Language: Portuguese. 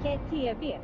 qualquer ver.